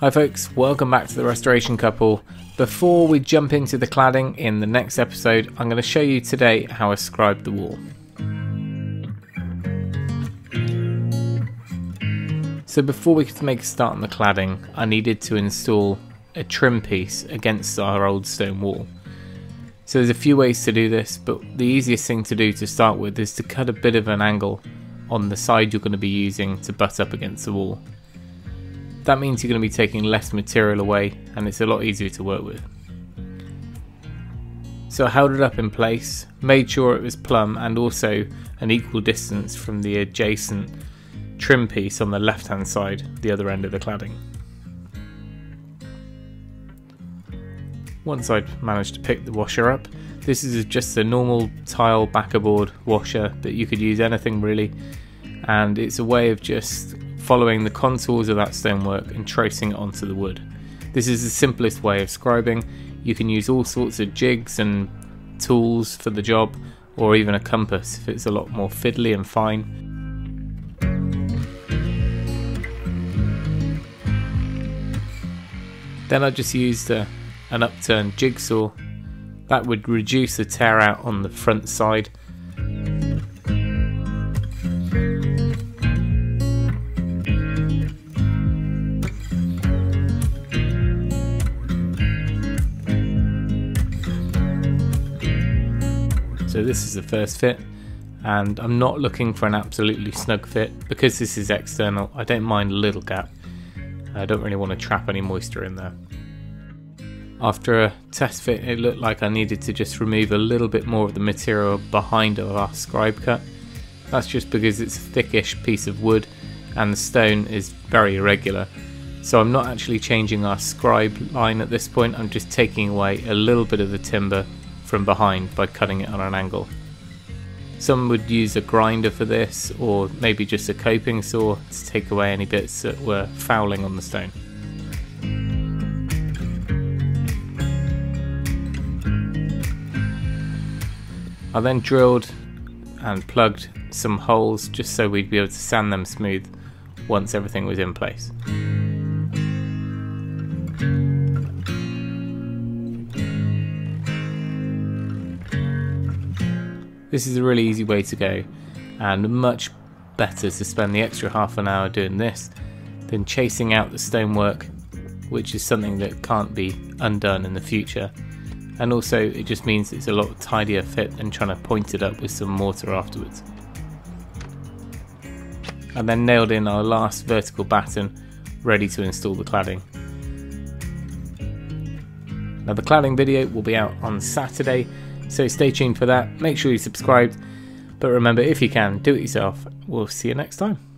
Hi folks, welcome back to the Restoration Couple. Before we jump into the cladding in the next episode, I'm going to show you today how I scribe the wall. So before we could make a start on the cladding, I needed to install a trim piece against our old stone wall. So there's a few ways to do this, but the easiest thing to do to start with is to cut a bit of an angle on the side you're going to be using to butt up against the wall. That means you're going to be taking less material away and it's a lot easier to work with. So I held it up in place, made sure it was plumb and also an equal distance from the adjacent trim piece on the left hand side, the other end of the cladding. Once I'd managed to pick the washer up, this is just a normal tile backerboard washer, but you could use anything really, and it's a way of just following the contours of that stonework and tracing it onto the wood. This is the simplest way of scribing. You can use all sorts of jigs and tools for the job, or even a compass if it's a lot more fiddly and fine. Then I just used a, an upturned jigsaw. That would reduce the tear out on the front side So this is the first fit. And I'm not looking for an absolutely snug fit because this is external. I don't mind a little gap. I don't really want to trap any moisture in there. After a test fit it looked like I needed to just remove a little bit more of the material behind our scribe cut. That's just because it's a thickish piece of wood and the stone is very irregular. So I'm not actually changing our scribe line at this point. I'm just taking away a little bit of the timber from behind by cutting it on an angle. Some would use a grinder for this or maybe just a coping saw to take away any bits that were fouling on the stone. I then drilled and plugged some holes just so we'd be able to sand them smooth once everything was in place. This is a really easy way to go and much better to spend the extra half an hour doing this than chasing out the stonework which is something that can't be undone in the future and also it just means it's a lot tidier fit than trying to point it up with some mortar afterwards. And then nailed in our last vertical batten ready to install the cladding. Now the cladding video will be out on Saturday so stay tuned for that. Make sure you subscribed. But remember, if you can, do it yourself. We'll see you next time.